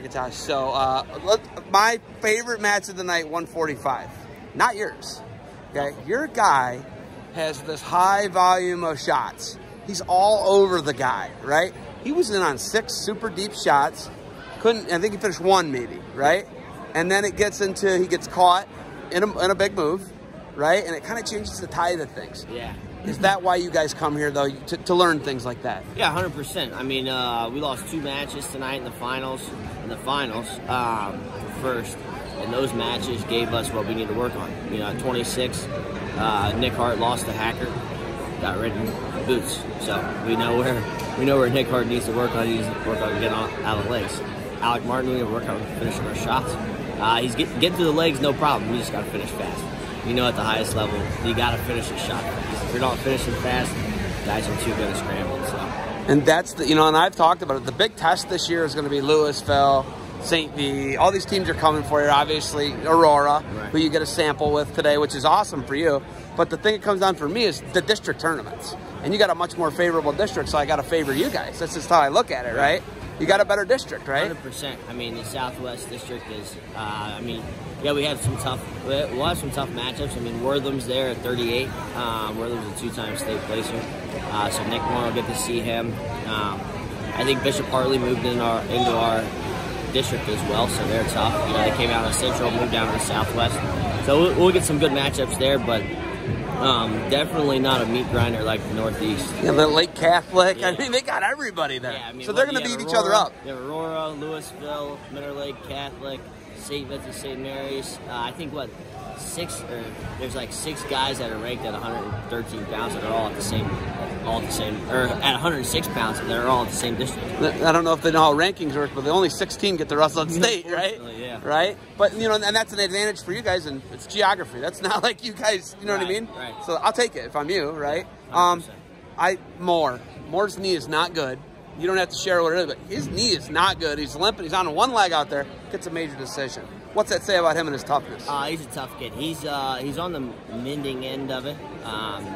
McIntosh. So, uh, my favorite match of the night, 145. Not yours. Okay, your guy has this high volume of shots. He's all over the guy, right? He was in on six super deep shots. Couldn't, I think he finished one maybe, right? And then it gets into, he gets caught in a, in a big move, right? And it kind of changes the tide of things. Yeah. Is that why you guys come here, though, to, to learn things like that? Yeah, 100%. I mean, uh, we lost two matches tonight in the finals. In the finals, um, first, and those matches gave us what we need to work on. You know, at 26, uh, Nick Hart lost to Hacker, got rid of boots. So we know where we know where Nick Hart needs to work on. He needs to work on getting out of the legs. Alec Martin, we need to work on finishing our shots. Uh, he's get, getting to the legs, no problem. We just got to finish fast. You know, at the highest level, you got to finish a shot. If you're not finishing fast, guys are too good at scrambling. So. And that's the, you know, and I've talked about it. The big test this year is going to be Louisville, St. V. All these teams are coming for you. Obviously, Aurora, Right. who you get a sample with today, which is awesome for you. But the thing that comes down for me is the district tournaments. And you got a much more favorable district, so I got to favor you guys. That's just how I look at it, right? You got a better district, right? 100%. I mean, the Southwest District is, uh, I mean, yeah, we have some tough, we'll have some tough matchups. I mean, Wortham's there at 38. Um, Wortham's a two-time state placer. Uh, so Nick Moore will get to see him. Um, I think Bishop Hartley moved in our, into our district as well, so they're tough. You know, they came out of Central, moved down to the Southwest. So we'll, we'll get some good matchups there, but um, definitely not a meat grinder like the Northeast. Yeah, the Lake Catholic. I Yeah. mean, they got everybody there. Yeah, I mean, so they're going to beat have each other up. Aurora, Louisville, Middle Lake Catholic, St. Vincent, St. Mary's. Uh, I think what six or there's like six guys that are ranked at 113 pounds that are all at the same, all at the same, or at 106 pounds that are all at the same district. I don't know if they know how rankings work, but the only 16 get to at state, right? Yeah. Right? But, you know, and that's an advantage for you guys, and it's geography. That's not like you guys, you know what I mean? right. So I'll take it if I'm you, right? Um, 100%. I, Moore. Moore's knee is not good. You don't have to share what it is, but his knee is not good. He's limping. He's on one leg out there. Gets a major decision. What's that say about him and his toughness? Uh, he's a tough kid. He's uh, he's on the mending end of it. Um,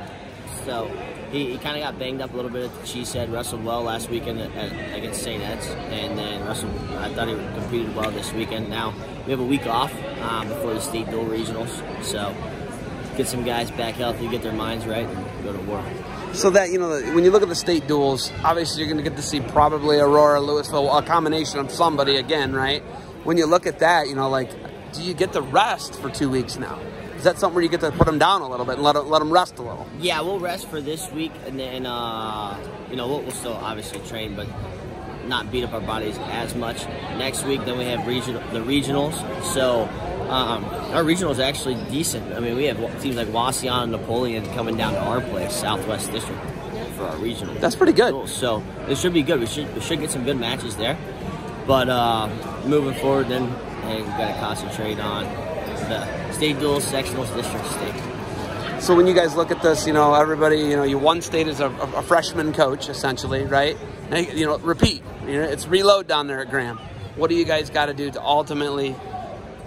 so he, he kind of got banged up a little bit. She said wrestled well last weekend at, at, against St. Ed's, and then wrestled. I thought he competed well this weekend. Now we have a week off um, before the state dual regionals, so get some guys back healthy, get their minds right, and go to war. So that you know, when you look at the state duels, obviously you're going to get to see probably Aurora, Louisville, a combination of somebody again, right? When you look at that, you know, like, do you get the rest for two weeks now? Is that something where you get to put them down a little bit and let let them rest a little? Yeah, we'll rest for this week, and then uh, you know we'll, we'll still obviously train, but not beat up our bodies as much. Next week, then we have regional the regionals. So um, our regionals are actually decent. I mean, we have teams like Wauseon and Napoleon coming down to our place, Southwest District, for our regional. That's pretty good. So it should be good. We should we should get some good matches there. But uh, moving forward, then hey, we got to concentrate on the state duels, sectionals, district, state. So when you guys look at this, you know, everybody, you know, you one state is a, a freshman coach, essentially, right? And, you know, repeat. You know, it's reload down there at Graham. What do you guys got to do to ultimately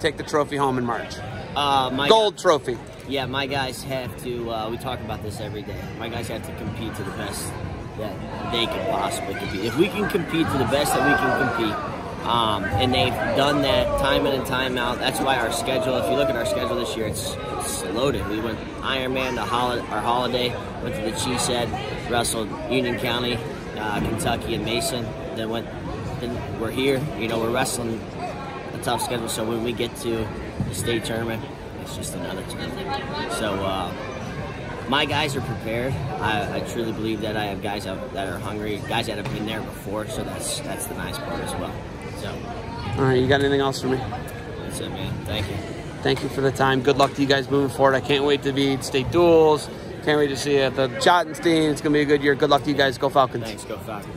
take the trophy home in March? Uh, my Gold trophy. Yeah, my guys have to. Uh, we talk about this every day. My guys have to compete to the best that they can possibly compete. If we can compete to the best that we can compete, um, and they've done that time in and time out. That's why our schedule. If you look at our schedule this year, it's, it's loaded. We went Ironman to hol- our holiday, went to the Cheesehead, wrestled Union County, uh, Kentucky, and Mason. Then went. Then we're here. You know, we're wrestling a tough schedule. So when we get to the state tournament, it's just another tournament. So uh, my guys are prepared. I, I truly believe that I have guys out that are hungry, guys that have been there before. So that's that's the nice part as well. So All right, you got anything else for me? that's it, man. Thank you. Thank you for the time. Good luck to you guys moving forward. I can't wait to be at state duels. Can't wait to see you at the Schottenstein. It's going to be a good year. Good luck to you guys. Go Falcons. Thanks. Go Falcons.